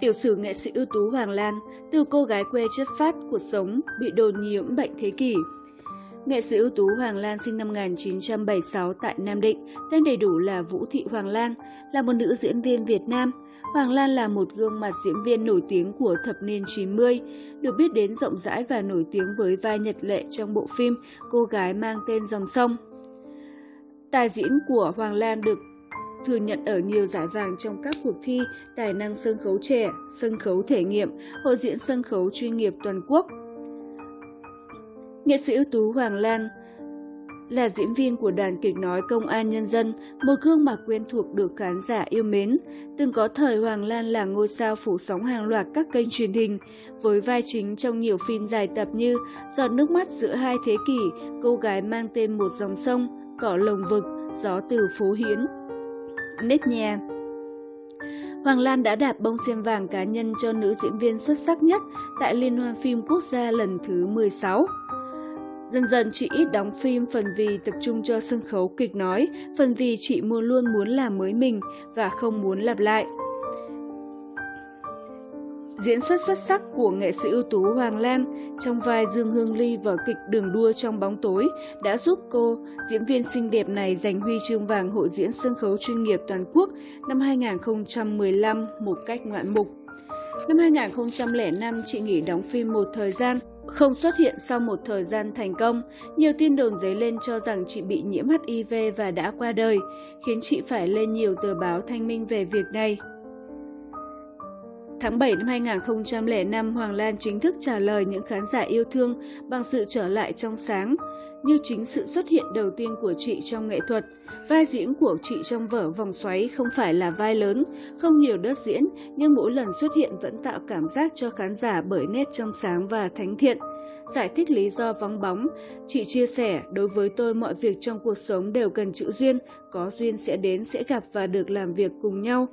Tiểu sử nghệ sĩ ưu tú Hoàng Lan, từ cô gái quê chất phát cuộc sống bị đồn nhiễm bệnh thế kỷ. Nghệ sĩ ưu tú Hoàng Lan sinh năm 1976 tại Nam Định, tên đầy đủ là Vũ Thị Hoàng Lan, là một nữ diễn viên Việt Nam. Hoàng Lan là một gương mặt diễn viên nổi tiếng của thập niên 90, được biết đến rộng rãi và nổi tiếng với vai Nhật Lệ trong bộ phim Cô gái mang tên dòng sông. Tài diễn của Hoàng Lan được thừa nhận ở nhiều giải vàng trong các cuộc thi tài năng sân khấu trẻ, sân khấu thể nghiệm, hội diễn sân khấu chuyên nghiệp toàn quốc. Nghệ sĩ ưu tú Hoàng Lan là diễn viên của đoàn kịch nói Công an Nhân dân, một gương mặt quen thuộc được khán giả yêu mến. Từng có thời Hoàng Lan là ngôi sao phủ sóng hàng loạt các kênh truyền hình, với vai chính trong nhiều phim dài tập như Giọt nước mắt giữa hai thế kỷ, Cô gái mang tên một dòng sông, Cỏ lồng vực, Gió từ phố Hiến, nếp nhà. Hoàng Lan đã đạt bông sen vàng cá nhân cho nữ diễn viên xuất sắc nhất tại Liên hoan phim quốc gia lần thứ 16. Dần dần chị ít đóng phim phần vì tập trung cho sân khấu kịch nói, phần vì chị muốn luôn muốn làm mới mình và không muốn lặp lại. Diễn xuất xuất sắc của nghệ sĩ ưu tú Hoàng Lan trong vai Dương Hương Ly vở kịch Đường đua trong bóng tối đã giúp cô, diễn viên xinh đẹp này giành huy chương vàng hội diễn sân khấu chuyên nghiệp toàn quốc năm 2015 một cách ngoạn mục. Năm 2005, chị nghỉ đóng phim một thời gian, không xuất hiện sau một thời gian thành công. Nhiều tin đồn dấy lên cho rằng chị bị nhiễm HIV và đã qua đời, khiến chị phải lên nhiều tờ báo thanh minh về việc này. Tháng 7 năm 2005, Hoàng Lan chính thức trả lời những khán giả yêu thương bằng sự trở lại trong sáng, như chính sự xuất hiện đầu tiên của chị trong nghệ thuật. Vai diễn của chị trong vở Vòng Xoáy không phải là vai lớn, không nhiều đất diễn, nhưng mỗi lần xuất hiện vẫn tạo cảm giác cho khán giả bởi nét trong sáng và thánh thiện. Giải thích lý do vắng bóng, chị chia sẻ, đối với tôi mọi việc trong cuộc sống đều cần chữ duyên, có duyên sẽ đến, sẽ gặp và được làm việc cùng nhau.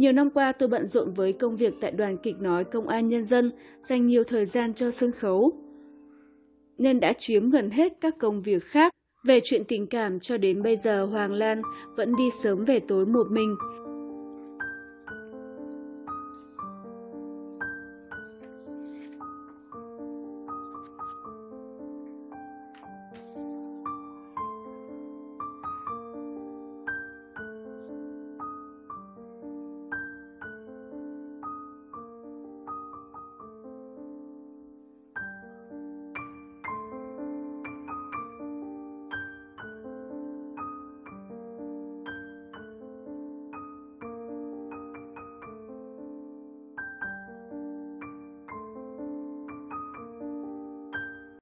Nhiều năm qua tôi bận rộn với công việc tại đoàn kịch nói Công an Nhân dân, dành nhiều thời gian cho sân khấu, nên đã chiếm gần hết các công việc khác. Về chuyện tình cảm cho đến bây giờ Hoàng Lan vẫn đi sớm về tối một mình.